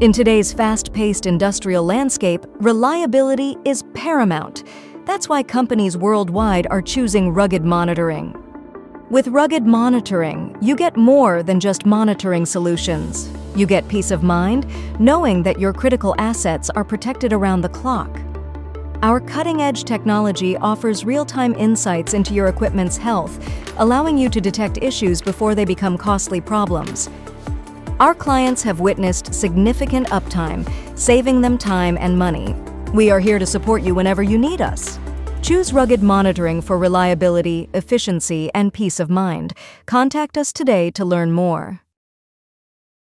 In today's fast paced industrial landscape, reliability is paramount. That's why companies worldwide are choosing rugged monitoring. With rugged monitoring, you get more than just monitoring solutions. You get peace of mind knowing that your critical assets are protected around the clock. Our cutting edge technology offers real time insights into your equipment's health, allowing you to detect issues before they become costly problems. Our clients have witnessed significant uptime, saving them time and money. We are here to support you whenever you need us. Choose rugged monitoring for reliability, efficiency, and peace of mind. Contact us today to learn more.